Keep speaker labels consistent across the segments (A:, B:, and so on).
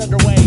A: underway.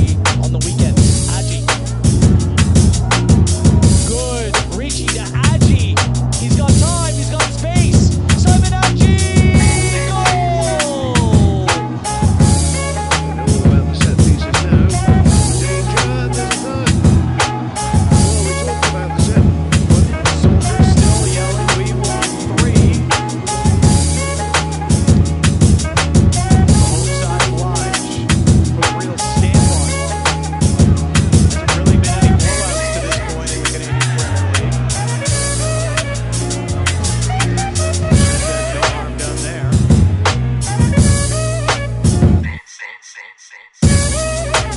A: Yeah.